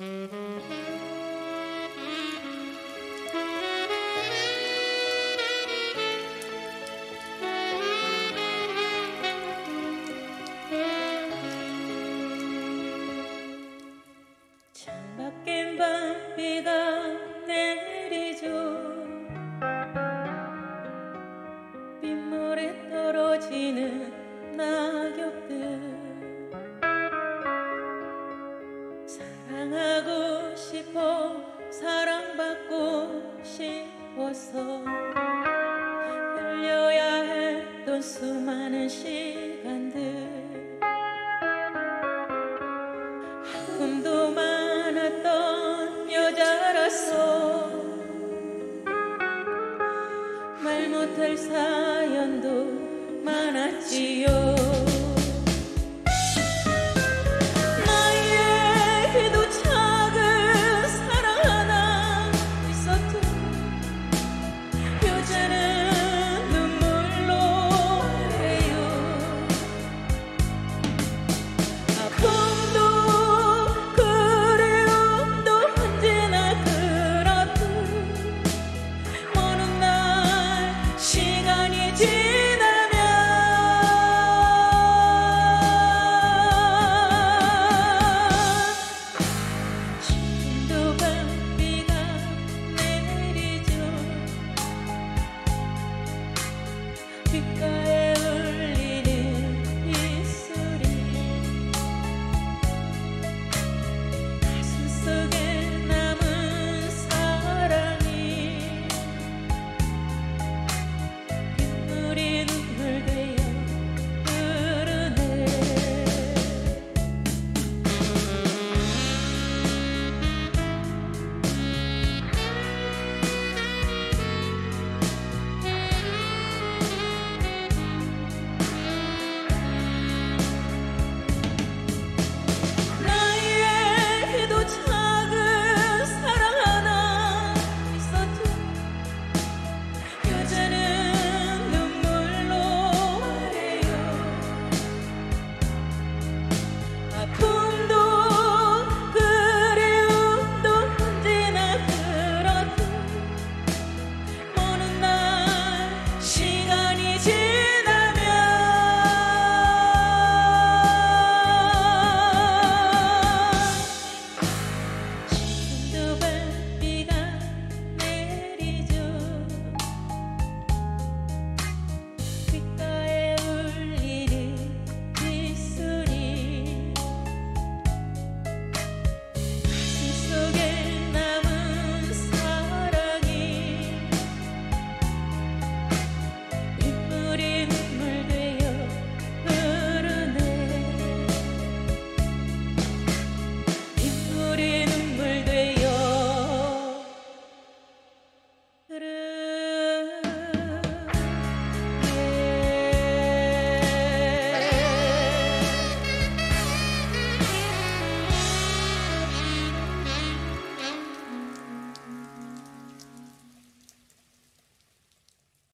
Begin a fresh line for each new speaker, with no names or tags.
Mm-hmm. 싶어 사랑받고 싶어서 흘려야 했던 수많은 시간들. 아픔도 많았던 여자라서 말 못할 사연도 많았지요. Jesus.